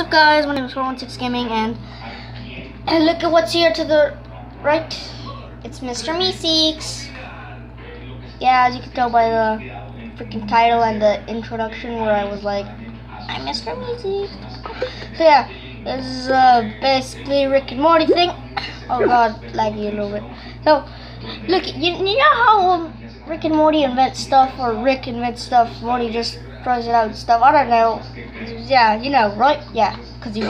What's up guys, my name is 416 Gaming and, and look at what's here to the right. It's Mr. Meeseeks. Yeah, as you can tell by the freaking title and the introduction where I was like, I'm Mr. Meeseeks. So yeah, this is uh, basically Rick and Morty thing. Oh god, laggy a little bit. So, look, you, you know how um, Rick and Morty invent stuff or Rick invents stuff, Morty just throws it out and stuff. I don't know. Yeah, you know, right? Yeah, because you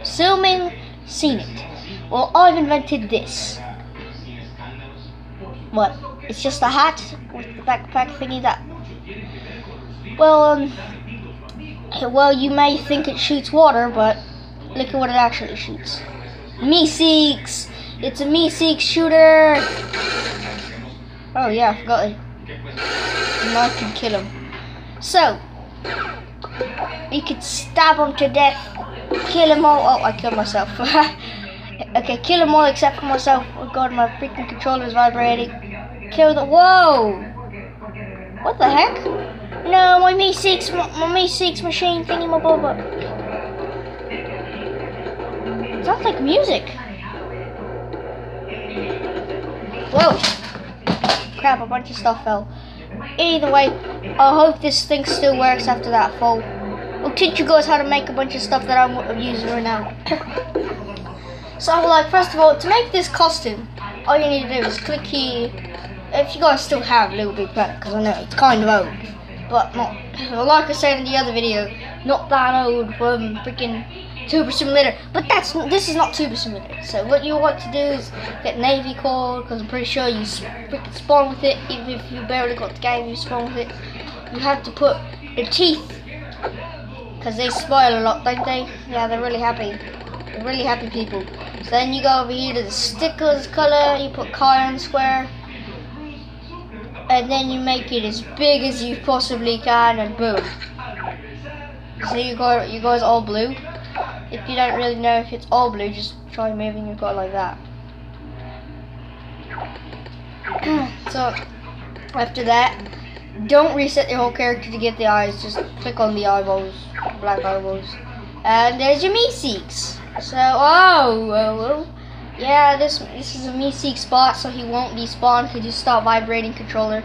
assuming seen it. Well, I've invented this. What? It's just a hat with the backpack thingy that. Well, um, well, you may think it shoots water, but look at what it actually shoots. Meeseeks. It's a Meeseeks shooter! Oh yeah, I forgot it. Now I can kill him. So, you could stab them to death, kill them all. Oh, I killed myself. okay, kill them all except for myself. Oh god, my freaking controller is vibrating. Kill the. Whoa! What the heck? No, my Meeseeks, my, my Meeseeks machine thingy, my bobber. Sounds like music. Whoa! Crap, a bunch of stuff fell. Either way, I hope this thing still works after that fall. I'll teach you guys how to make a bunch of stuff that I'm using right now. so, like, first of all, to make this costume, all you need to do is click here. If you guys still have a Little Big Planet, because I know it's kind of old, but not, like I said in the other video, not that old from freaking Tuber Simulator. But that's this is not Tuber Simulator. So what you want to do is get Navy Core because I'm pretty sure you freaking spawn with it. Even if you barely got the game, you spawn with it. You have to put the teeth because they spoil a lot, don't they? Yeah, they're really happy. They're really happy people. So then you go over here to the stickers color. You put Chiron Square. And then you make it as big as you possibly can, and boom. So you got you guys all blue. If you don't really know if it's all blue, just try moving your car like that. so, after that, don't reset your whole character to get the eyes, just click on the eyeballs, black eyeballs. And there's your Meeseeks. So, oh, yeah, this this is a Meeseek spot, so he won't despawn because you stop vibrating controller.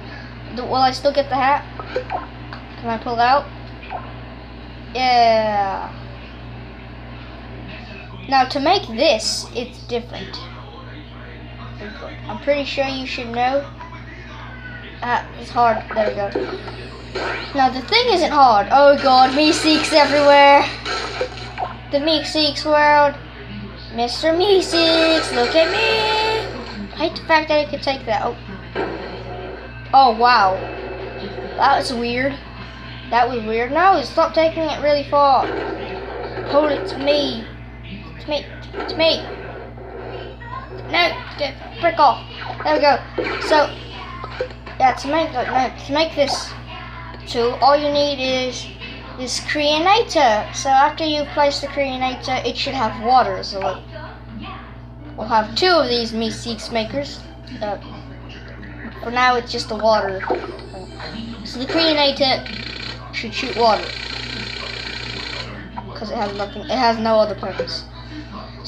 Will I still get the hat? Can I pull it out? Yeah. Now to make this, it's different. I'm pretty sure you should know. Ah, it's hard. There we go. Now the thing isn't hard. Oh god, Meeseeks everywhere. The Meeseeks world. Mr. Meeseeks, look at me. I hate the fact that I could take that. Oh. Oh wow. That was weird. That was weird. No, stop taking it really far. Pull it to me. Me. It's me. No, get frick off. There we go. So, yeah, to make no, to make this tool, all you need is this creator. So after you place the creator, it should have water. So we'll have two of these Meeseeks makers. Uh, for now, it's just the water. So the creator should shoot water because it has nothing. It has no other purpose.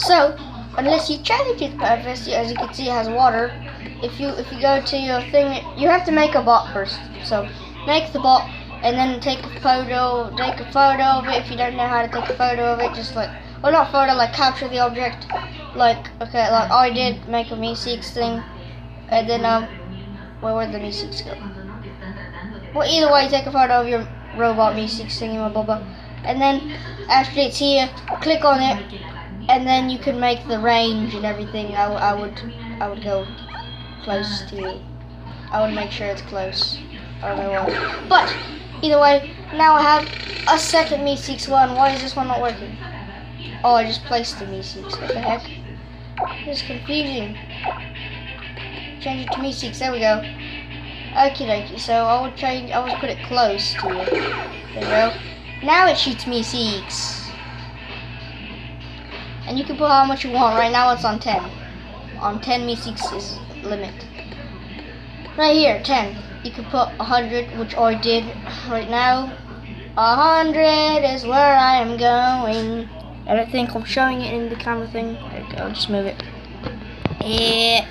So, unless you change its purpose, as you can see, it has water. If you if you go to your thing, you have to make a bot first. So, make the bot, and then take a photo. Take a photo of it. If you don't know how to take a photo of it, just like well, not photo, like capture the object. Like okay, like I did make a Meeseeks thing, and then um, where would the Meeseeks go? Well, either way, take a photo of your robot Meeseeks thingy, blah blah. And then after it's here, click on it, and then you can make the range and everything. I, I would I would go close to. I would make sure it's close. I don't know why. But either way, now I have a second Meeseeks one. Why is this one not working? Oh, I just placed the Meeseeks. What the heck? This is confusing. Change it to Meeseeks. There we go. Okie dokie. So I would change. I would put it close to it. There we go. Now it shoots Meeseeks. And you can put how much you want. Right now it's on 10. On 10 Meeseeks is limit. Right here, 10. You can put 100, which I did right now. A hundred is where I am going. I don't think I'm showing it in the camera thing. There we go, just move it. Yeah.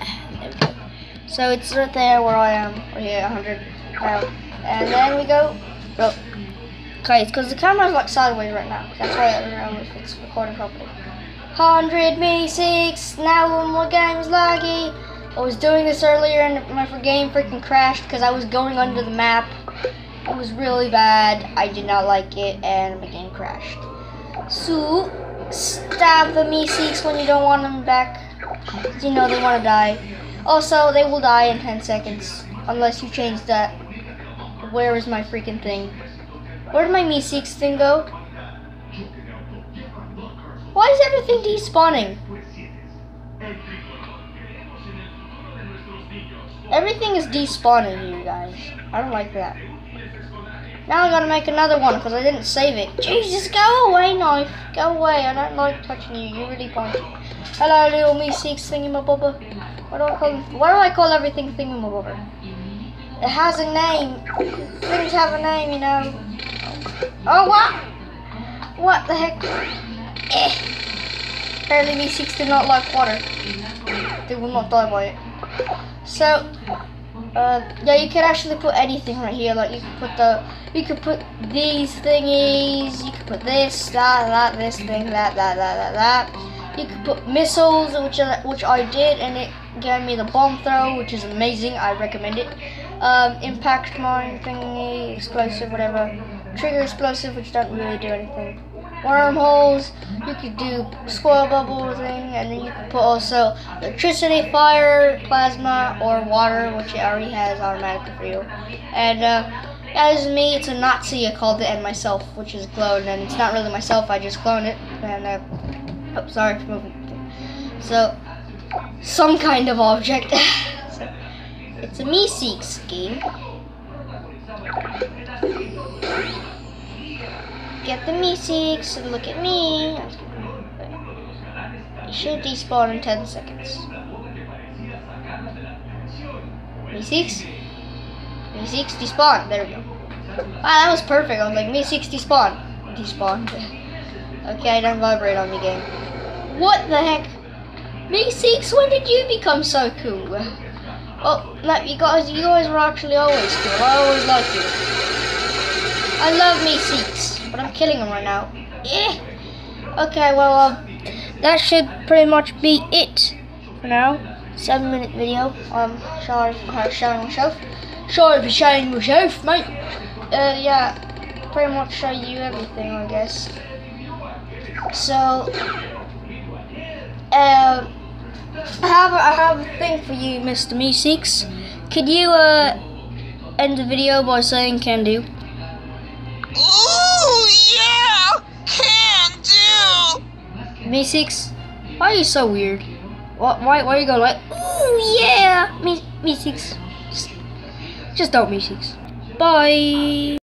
So it's right there where I am. Right here, 100 now. And then we go. Oh. Okay, it's because the camera's like sideways right now. That's why I don't know if it's recording properly. 100 Meeseeks. Now my game is laggy. I was doing this earlier and my game freaking crashed because I was going under the map. It was really bad. I did not like it and my game crashed. So, stab the Meeseeks when you don't want them back. You know they want to die. Also, they will die in 10 seconds. Unless you change that. Where is my freaking thing? Where did my Meeseeks thing go? Why is everything despawning? Everything is despawning here, guys. I don't like that. Now I gotta make another one because I didn't save it. Jesus, go away, knife. Go away. I don't like touching you. You're really pointy. Hello, little Meeseeks thingamabobber. What do I call? What do I call everything thingamabobber? It has a name. Things have a name, you know. Oh what? What the heck? Eh. Apparently, Meeseeks do not like water. They will not die by it. So, uh, yeah, you can actually put anything right here. Like you can put the, you can put these thingies. You can put this, that, that, this thing, that, that, that, that, that. You can put missiles, which I, which I did, and it gave me the bomb throw, which is amazing. I recommend it. Um, impact mine thingy, explosive, whatever. Trigger explosive, which don't really do anything wormholes. You could do squirrel bubble thing, and then you could put also electricity, fire, plasma, or water, which it already has automatically for you. And uh, is me. It's a Nazi. I called it, and myself, which is cloned, and it's not really myself. I just cloned it. And uh, oh, sorry for moving. So some kind of object. so, it's a me Meeseeks game. Get the Meeseeks and look at me. You should despawn in 10 seconds. Meeseeks? Meeseeks despawn. There we go. Wow, that was perfect. I was like, Meeseeks despawn. Despawn. okay, I don't vibrate on me, game. What the heck? Meeseeks, when did you become so cool? Oh, like you guys, you guys were actually always cool. I always liked you. I love Meeseeks, but I'm killing him right now. Yeah. Okay, well, um, that should pretty much be it for now. Seven minute video. Um, sorry for showing myself. Sorry for showing myself, mate. Uh, yeah, pretty much show you everything, I guess. So, uh, I have a, I have a thing for you, Mr. Meeseeks. Could you uh end the video by saying can do? May 6, why are you so weird? Why, why, why you going like, ooh, yeah, May, 6. Just, just don't May 6. Bye.